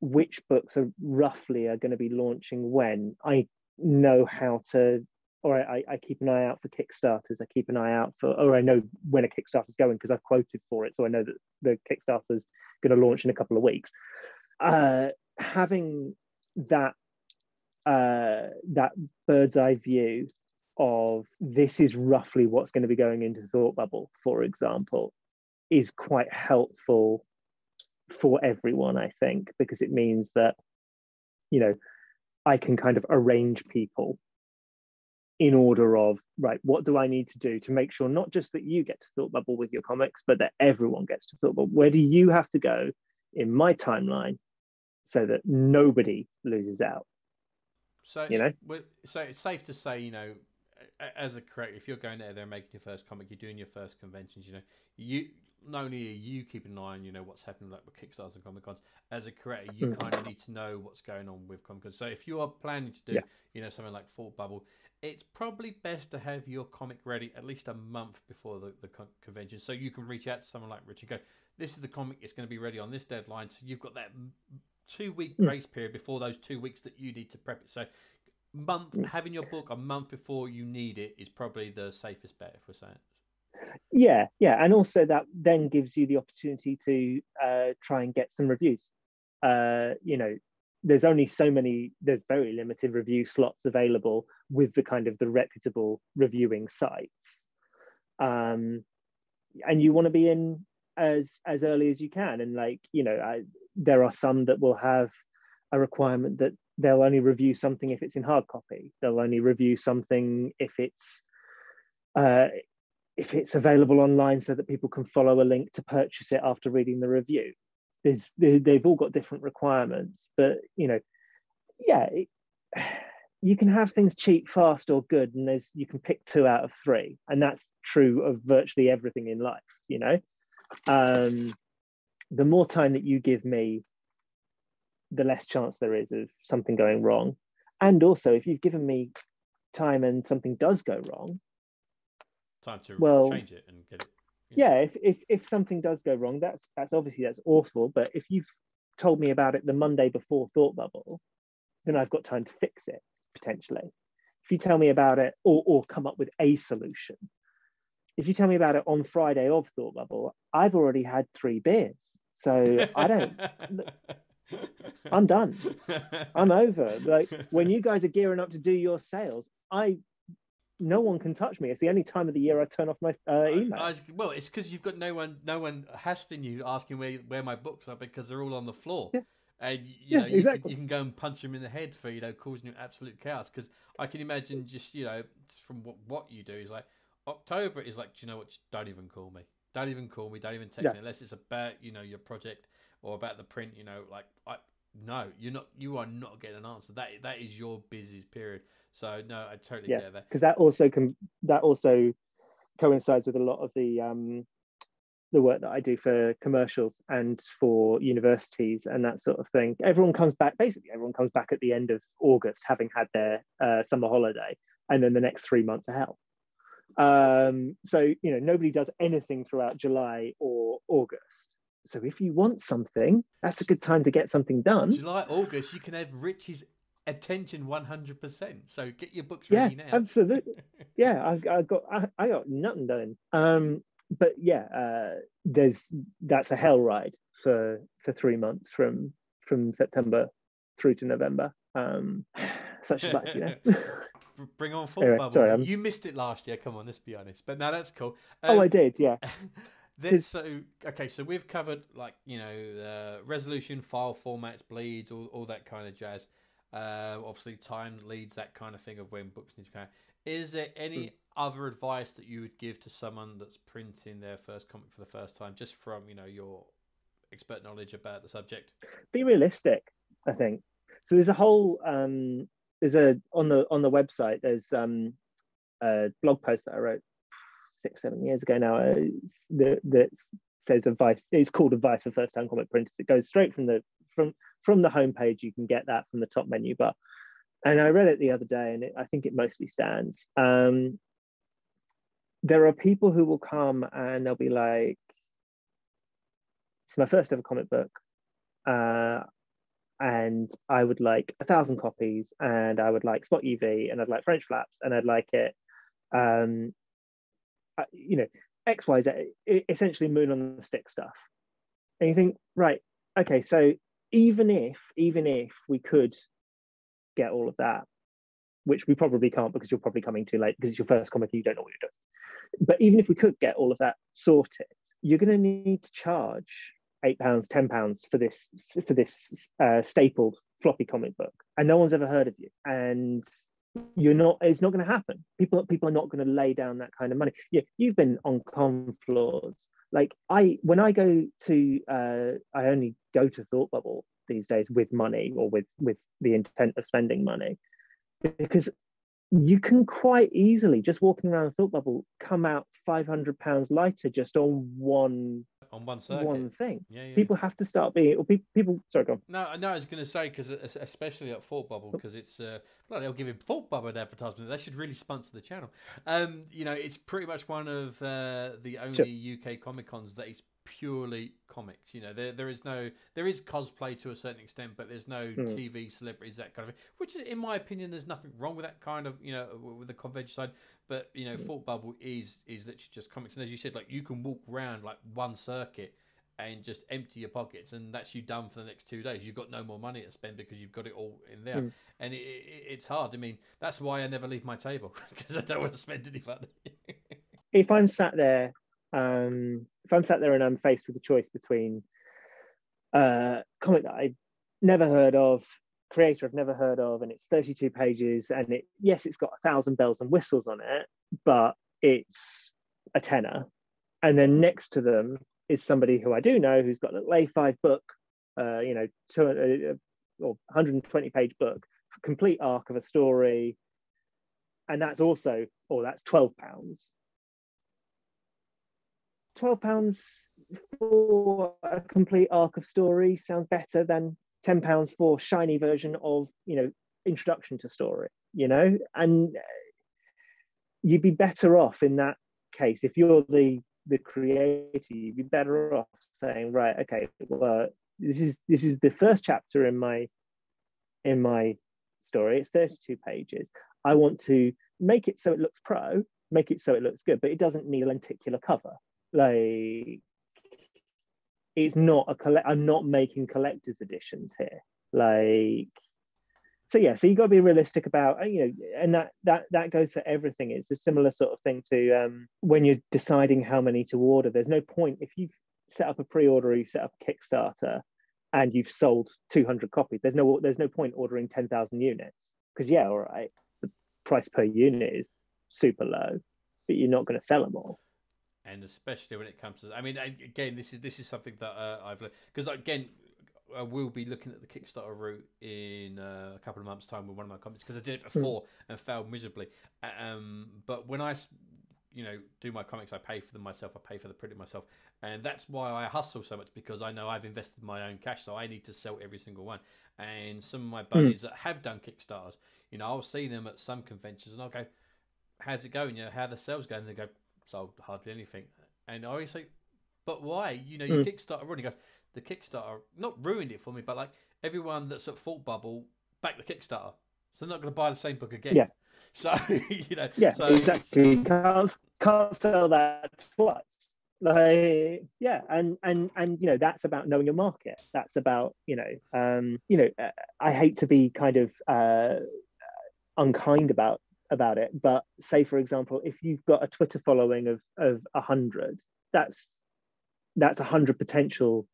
which books are roughly are going to be launching when. I know how to or I, I, keep an eye out for Kickstarters. I keep an eye out for, or I know when a Kickstarter's going because I've quoted for it, so I know that the Kickstarter's going to launch in a couple of weeks. Uh, having that uh, that bird's eye view of this is roughly what's going to be going into Thought Bubble, for example, is quite helpful for everyone. I think because it means that you know I can kind of arrange people in order of right what do i need to do to make sure not just that you get to thought bubble with your comics but that everyone gets to thought bubble? Where do you have to go in my timeline so that nobody loses out? So you know? so it's safe to say you know as a creator if you're going out there making your first comic you're doing your first conventions you know you not only are you keeping an eye on, you know, what's happening like with Kickstarters and Comic Cons, as a creator, you mm. kind of need to know what's going on with Comic Cons. So if you are planning to do, yeah. you know, something like Thought Bubble, it's probably best to have your comic ready at least a month before the, the convention, so you can reach out to someone like Rich and go, "This is the comic; it's going to be ready on this deadline." So you've got that two week mm. grace period before those two weeks that you need to prep it. So month mm. having your book a month before you need it is probably the safest bet if we're saying yeah yeah and also that then gives you the opportunity to uh, try and get some reviews. Uh, you know there's only so many there's very limited review slots available with the kind of the reputable reviewing sites. Um, and you want to be in as as early as you can and like you know I, there are some that will have a requirement that they'll only review something if it's in hard copy. They'll only review something if it's uh, if it's available online so that people can follow a link to purchase it after reading the review. There's they've all got different requirements but you know yeah it, you can have things cheap fast or good and there's you can pick two out of three and that's true of virtually everything in life you know? Um, the more time that you give me the less chance there is of something going wrong. And also if you've given me time and something does go wrong time to well, change it and get it. Yeah, if, if if something does go wrong, that's that's obviously that's awful. But if you've told me about it the Monday before Thought Bubble, then I've got time to fix it potentially. If you tell me about it or or come up with a solution, if you tell me about it on Friday of Thought Bubble, I've already had three beers, so I don't. I'm done. I'm over. Like when you guys are gearing up to do your sales, I no one can touch me. It's the only time of the year I turn off my uh, email. I, I, well, it's because you've got no one, no one hassling you asking where where my books are because they're all on the floor. Yeah. And you yeah, know, you, exactly. can, you can go and punch them in the head for you know causing you absolute chaos. Because I can imagine just you know from what what you do is like October is like, do you know what? Don't even call me. Don't even call me. Don't even text yeah. me unless it's about you know your project or about the print. You know, like I no, you're not. You are not getting an answer. That that is your busiest period. So no, I totally yeah, get that. Because that also can that also coincides with a lot of the um, the work that I do for commercials and for universities and that sort of thing. Everyone comes back. Basically, everyone comes back at the end of August, having had their uh, summer holiday, and then the next three months are hell. Um, so you know, nobody does anything throughout July or August So if you want something, that's a good time to get something done. July, August, you can have Rich's attention 100%. So get your books yeah, ready now. absolutely. yeah, I, I got I, I got nothing done. Um, but yeah, uh, there's that's a hell ride for for three months from from September through to November. Um, such is life, you know. Bring on full Anyway, bubble. sorry, I'm- You missed it last year. Come on, let's be honest. But now that's cool. oh, Um, I did. Yeah. Then, so okay, so we've covered like you know uh, resolution, file formats, bleeds, all, all that kind of jazz. Uh, obviously, time leads that kind of thing of when books need to come out. Is there any other advice that you would give to someone that's printing their first comic for the first time, just from you know your expert knowledge about the subject? be realistic i think so there's a whole um there's a on the on the website there's um a blog post that i wrote six seven years ago now uh, that says advice it's called advice for first time comic printers. It goes straight from the from from the homepage you can get that from the top menu bar and i read it the other day and it, i think it mostly stands. Um there are people who will come and they'll be like it's my first ever comic book uh, and I would like a thousand copies, and I would like Spot UV, and I'd like French flaps, and I'd like it, um, you know, X Y Z, essentially moon on the stick stuff. And you think, right, okay, so even if even if we could get all of that, which we probably can't because you're probably coming too late because it's your first comic and you don't know what you're doing. But even if we could get all of that sorted, you're going to need to charge eight pounds, ten pounds for this for this uh, stapled floppy comic book, and no one's ever heard of you, and you're not. It's not going to happen. People people are not going to lay down that kind of money. Yeah, you've been on con floors. Like I, when I go to, uh, I only go to Thought Bubble these days with money or with with the intent of spending money, because you can quite easily just walking around a thought bubble come out 500 pounds lighter just on one On one circuit. one thing Yeah, yeah. people have to start being or people, people sorry go on. No, no, I was going to say because especially at Thought Bubble because it's uh, bloody hell giving Thought Bubble an advertisement. They should really sponsor the channel. Um, you know, it's pretty much one of uh, the only UK Comic Cons that is purely comics. You know, there there is no there is cosplay to a certain extent, but there's no Hmm. TV celebrities that kind of thing. Which, is, in my opinion, there's nothing wrong with that kind of you know with the convention side. But you know, Thought Bubble is is literally just comics, and as you said, like you can walk around like one circuit and just empty your pockets, and that's you done for the next two days. You've got no more money to spend because you've got it all in there, Mm. and it, it, it's hard. I mean, that's why I never leave my table because I don't want to spend any money. if i'm sat there um if i'm sat there and i'm faced with a choice between a comic that i've never heard of creator i've never heard of and it's 32 pages and it yes it's got a thousand bells and whistles on it but it's a tenner. And then next to them is somebody who i do know who's got a little a5 book uh you know two, uh, or 120 page book complete arc of a story and that's also oh that's 12 pounds 12 pounds for a complete arc of story sounds better than 10 pounds for shiny version of you know introduction to story you know? And uh, you'd be better off in that case. If you're the the creator you'd be better off saying right okay well this is this is the first chapter in my in my story. It's 32 pages. I want to make it so it looks pro make it so it looks good but it doesn't need a lenticular cover like it's not a collect i'm not making collector's editions here. Like so yeah so you got to be realistic about you know and that that that goes for everything. It's a similar sort of thing to um, when you're deciding how many to order. There's no point if you've set up a pre-order or you set up a kickstarter and you've sold 200 copies there's no there's no point ordering 10,000 units. Because yeah all right the price per unit is super low but you're not going to sell them all and especially when it comes to, I mean, again, this is this is something that uh, I've learned because again, I will be looking at the Kickstarter route in uh, a couple of months' time with one of my comics because I did it before and failed miserably. Um, but I, you know, do my comics, I pay for them myself. I pay for the printing myself, and that's why I hustle so much because I know I've invested my own cash, so I need to sell every single one. And some of my buddies that have done Kickstarters, you know, I'll see them at some conventions and I'll go, "How's it going? You know, how are the sales going?" And they go, "Sold hardly anything." And I always say, But why? You know, your mm. Kickstarter running goes. The Kickstarter not ruined it for me, but like everyone that's at Thought Bubble back the Kickstarter, so they're not going to buy the same book again. Yeah. So you know. Yeah, so exactly. Can't can't sell that twice. Like yeah, and and and you know that's about knowing your market. That's about you know um you know uh, I hate to be kind of uh unkind about about it but say for example if you've got a twitter following of of a hundred that's that's a hundred potential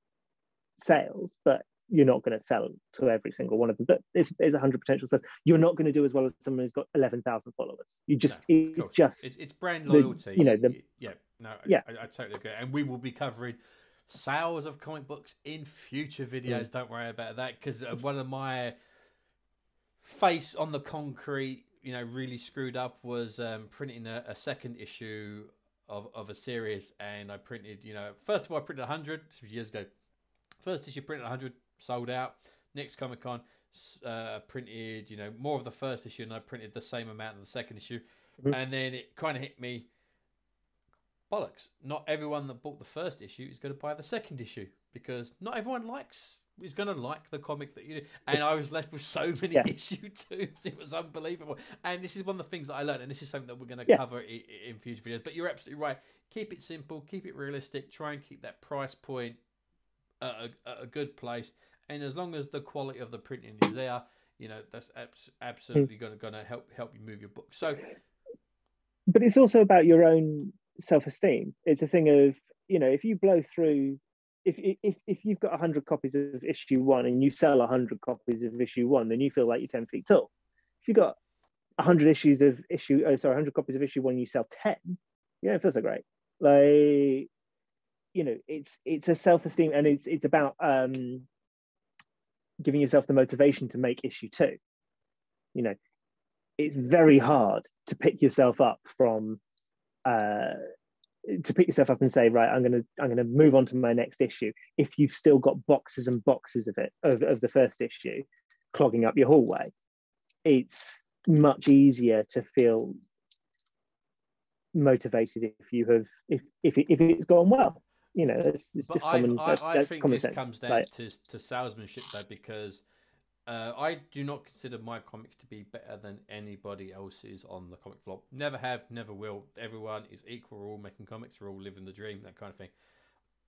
sales but you're not going to sell to every single one of them but it's, it's 100 potential sales. You're not going to do as well as someone who's got 11,000 followers. You just no, it's just it, it's brand loyalty. the, you know the, yeah no yeah. I, I, totally agree. And we will be covering sales of comic books in future videos. Mm. don't worry about that because uh, one of my face on the concrete, you know, really screwed up was um, printing a, a, second issue of, of a series. And I printed, you know, first of all, I printed 100 years ago. First issue printed 100, sold out. Next Comic Con, uh, printed, you know, more of the first issue, and I printed the same amount of the second issue. Mm-hmm. And then it kind of hit me bollocks. Not everyone that bought the first issue is going to buy the second issue because not everyone likes is going to like the comic that you do. And I was left with so many yeah. issue twos. It was unbelievable. And this is one of the things that I learned, and this is something that we're going to yeah. cover in, in, future videos. But you're absolutely right. Keep it simple, keep it realistic, try and keep that price point at a, at a good place. And as long as the quality of the printing is there, you know, that's abs- absolutely mm. going to help help you move your book. So, but it's also about your own self esteem. It's a thing of, you know, if you blow through if if if you've got 100 copies of issue one and you sell 100 copies of issue one then you feel like you're 10 feet tall. If you've got 100 issues of issue oh sorry 100 copies of issue one you sell 10 you it feels so great like you know it's it's a self-esteem and it's it's about um giving yourself the motivation to make issue two. You know it's very hard to pick yourself up from uh to pick yourself up and say right i'm going to i'm going to move on to my next issue if you've still got boxes and boxes of it of, of the first issue clogging up your hallway it's much easier to feel motivated if you have if if, it, if it's gone well you know it's, it's just common, I, that's, I that's think this sense. comes down like, to, to salesmanship though because uh, I do not consider my comics to be better than anybody else's on the comic vlog. Never have, never will. Everyone is equal. We're all making comics. We're all living the dream, that kind of thing.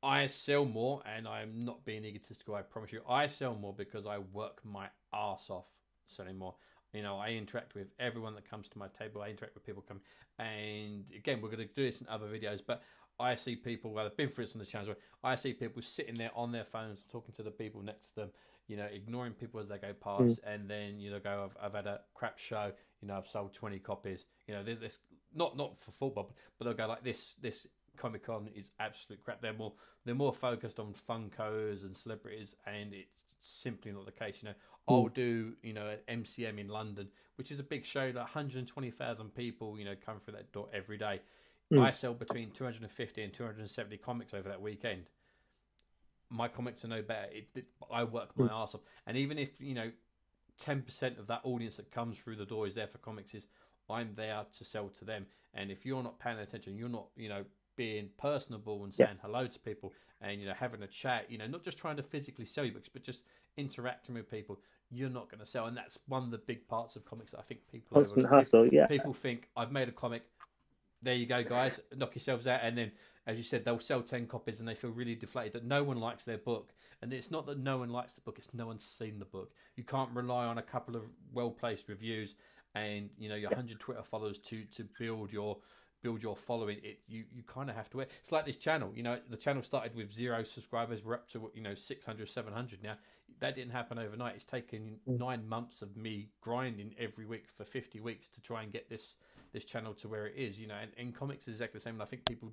I sell more, and I am not being egotistical. I promise you, I sell more because I work my ass off selling more. You know, I interact with everyone that comes to my table. I interact with people coming, and again, we're going to do this in other videos. But I see people. Well, I've been through this on the channel. I see people sitting there on their phones, talking to the people next to them you know, ignoring people as they go past, mm. and then you know, go, I've, I've had a crap show, you know, I've sold twenty copies, you know, this not not for football, but they'll go like this this Comic Con is absolute crap. They're more they're more focused on Funkos and celebrities, and it's simply not the case. You know, mm. I'll do you know an MCM in London, which is a big show, like 120,000 people, you know, come through that door every day. Mm. I sell between 250 and 270 comics over that weekend my comics are no better. It, it I work my mm. ass off, and even if you know, ten percent of that audience that comes through the door is there for comics, is I'm there to sell to them. And if you're not paying attention, you're not you know being personable and saying yeah. hello to people, and you know having a chat, you know not just trying to physically sell you books, but just interacting with people. You're not going to sell, and that's one of the big parts of comics that I think people constant hustle. Yeah, people think I've made a comic. There you go, guys. Knock yourselves out, and then as you said, they'll sell 10 copies and they feel really deflated that no one likes their book. And it's not that no one likes the book, it's no one's seen the book. You can't rely on a couple of well placed reviews and you know your 100 Twitter followers to to build your build your following it you you kind of have to wait it's like this channel you know the channel started with zero subscribers we're up to you know 600 700 now that didn't happen overnight it's taken mm. nine months of me grinding every week for 50 weeks to try and get this this channel to where it is you know and, and comics is exactly the same and i think people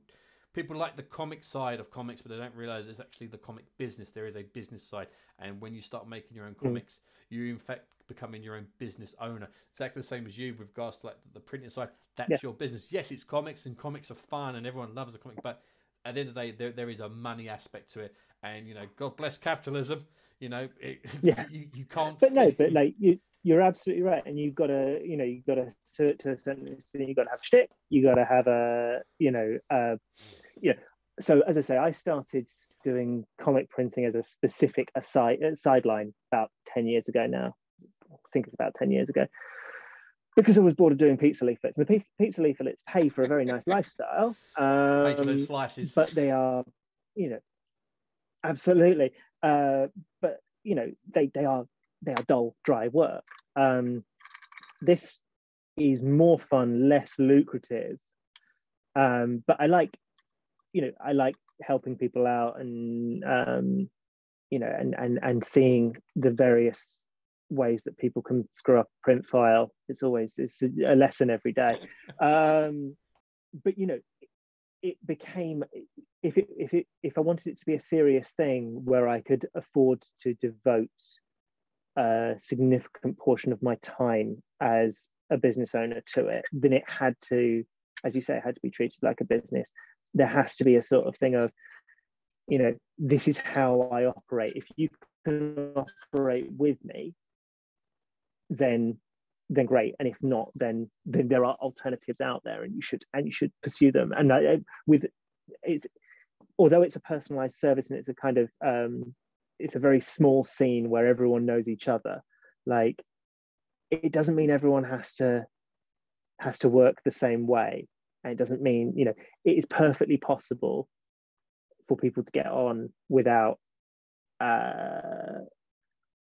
people like the comic side of comics, but they don't realize it's actually the comic business. There is a business side, and when you start making your own hmm. comics, mm. you in fact becoming your own business owner. Exactly the same as you with regards to like the printing side. That's yeah. your business. Yes, it's comics, and comics are fun, and everyone loves a comic, but at the end of the day, there, there is a money aspect to it, and you know, God bless capitalism. You know, it, yeah, you, you can't. But no, but like you, you're absolutely right, and you've got to, you know, you've got to to a certain extent, you've got to have shtick, you've got to have a, you know, uh, know, so as I say, I started doing comic printing as a specific aside, uh, sideline about 10 years ago now. I think it's about 10 years ago. Because I was bored of doing pizza leaflets. And the pizza leaflets pay for a very nice lifestyle. Um, slices. But they are, you know, absolutely. Uh, but, you know, they, they are they are dull, dry work. Um, this is more fun, less lucrative. Um, but I like you know I like helping people out and um, you know and and and seeing the various ways that people can screw up a print file. It's always it's a lesson every day. Um, but you know, it became if it if it if I wanted it to be a serious thing where I could afford to devote a significant portion of my time as a business owner to it, then it had to, as you say, it had to be treated like a business there has to be a sort of thing of you know this is how i operate. If you can operate with me then then great. And if not then then there are alternatives out there and you should and you should pursue them. And uh, with it although it's a personalized service and it's a kind of um it's a very small scene where everyone knows each other like it doesn't mean everyone has to has to work the same way and it doesn't mean you know it is perfectly possible for people to get on without uh,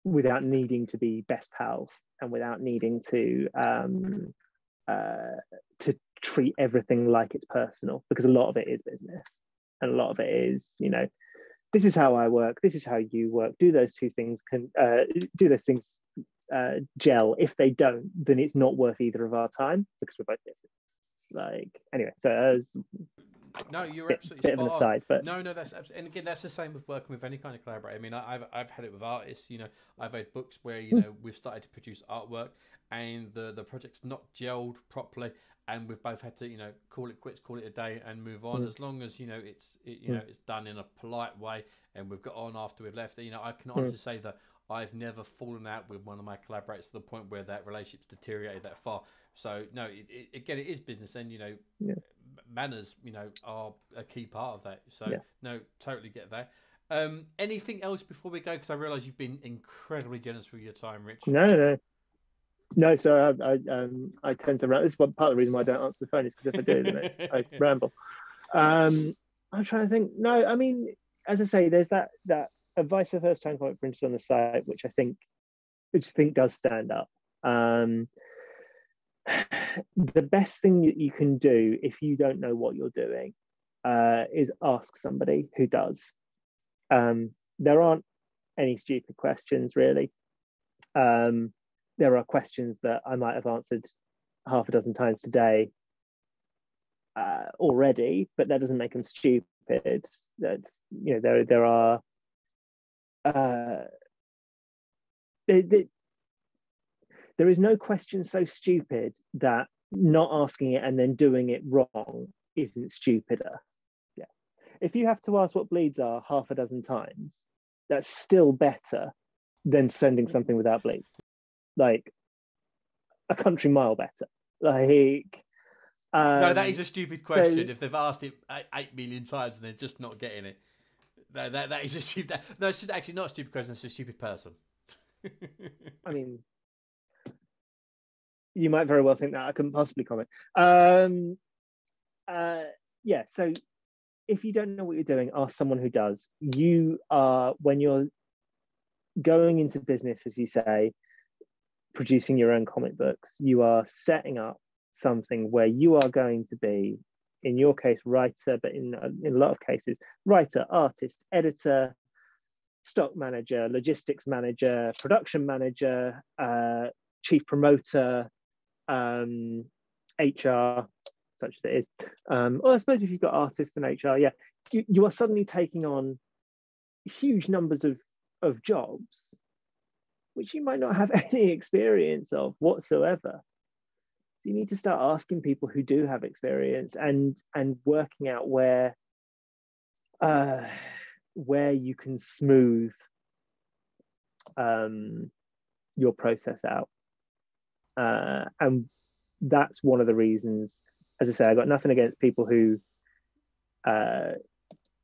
without needing to be best pals and without needing to um, uh, to treat everything like it's personal because a lot of it is business. And a lot of it is you know this is how I work this is how you work. Do those two things can uh, do those things uh, gel. If they don't then it's not worth either of our time because we're both different like anyway, so uh, no, you're absolutely bit, bit of an aside, but no, no, that's absolutely, and again, that's the same with working with any kind of collaborator. I mean, I've I've had it with artists. You know, I've had books where you hmm. know we've started to produce artwork, and the the project's not gelled properly, and we've both had to you know call it quits, call it a day, and move on. Mm. As long as you know it's it, you mm. know it's done in a polite way, and we've got on after we've left. You know, I can hmm. honestly mm. say that I've never fallen out with one of my collaborators to the point where that relationship's deteriorated that far. So no, it, it, again, it is business, and you know, yeah. manners, you know, are a key part of that. So yeah. no, totally get that. Um, anything else before we go? Because I realise you've been incredibly generous with your time, Rich. No, no, no. So I, I, um, I tend to ramble. This is part of the reason why I don't answer the phone is because if I do, then I, I ramble. Um, I'm trying to think. No, I mean, as I say, there's that that advice for first time comic printers on the site, which I think, which I think does stand up. Um, the best thing that you can do if you don't know what you're doing uh, is ask somebody who does. Um, there aren't any stupid questions really. Um, there are questions that I might have answered half a dozen times today uh, already, but that doesn't make them stupid. That's you know there there are. Uh, they, they, there is no question so stupid that not asking it and then doing it wrong isn't stupider. Yeah. If you have to ask what bleeds are half a dozen times, that's still better than sending something without bleeds. Like a country mile better. Like um, no, that um, a stupid question. So, if they've asked it eight million times and they're just not getting it, that that, that is a stupid. That, no, it's actually not a stupid question. It's a stupid person. I mean, you might very well think that I couldn't possibly comment. Um, uh, yeah, so if you don't know what you're doing, ask someone who does. You are when you're going into business, as you say, producing your own comic books. You are setting up something where you are going to be, in your case, writer, but in in a lot of cases, writer, artist, editor, stock manager, logistics manager, production manager, uh, chief promoter, um, HR, such as it is. Um, or I suppose if you've got artists and HR, yeah, you, you are suddenly taking on huge numbers of, of jobs, which you might not have any experience of whatsoever. So you need to start asking people who do have experience and and working out where uh, where you can smooth um, your process out. Uh, and that's one of the reasons, as I say, I got nothing against people who uh,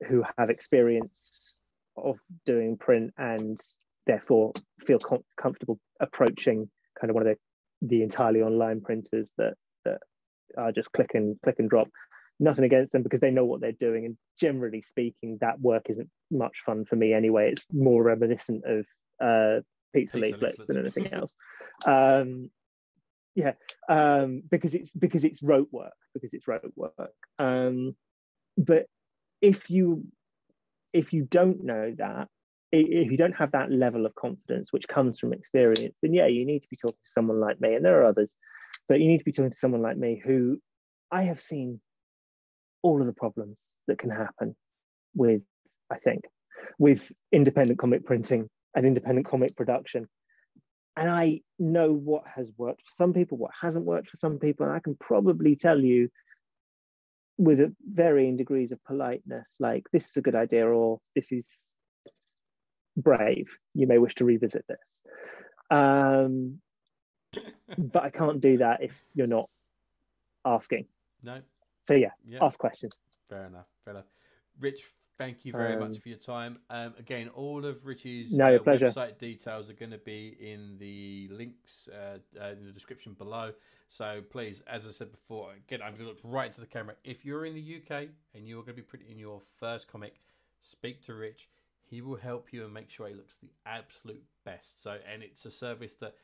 who have experience of doing print and therefore feel com- comfortable approaching kind of one of the the entirely online printers that that are just click and click and drop. Nothing against them because they know what they're doing. And generally speaking that work isn't much fun for me anyway. It's more reminiscent of uh pizza, pizza leaflets, leaflets. than anything else. Um yeah um because it's because it's rote work because it's rote work. Um but if you if you don't know that if you don't have that level of confidence which comes from experience then yeah you need to be talking to someone like me and there are others but you need to be talking to someone like me who i have seen all of the problems that can happen with i think with independent comic printing and independent comic production and i know what has worked for some people what hasn't worked for some people and i can probably tell you with varying degrees of politeness like this is a good idea or this is brave. You may wish to revisit this. Um, but i can't do that if you're not asking. No. So yeah, yeah. ask questions. Fair enough fair enough. Rich thank you very um, much for your time um, again all of rich's no, uh, website details are going to be in the links uh, uh, in the description below so please as i said before again i'm going to look right into the camera if you're in the uk and you're going to be printing your first comic speak to rich he will help you and make sure it looks the absolute best. So, and it's a service that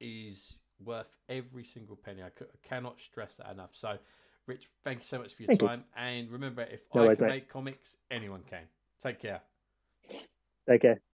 is worth every single penny. I, c- I cannot stress that enough. So, Rich, thank you so much for your thank time. You. And remember, if no I can make comics, anyone can. Take care. Take care.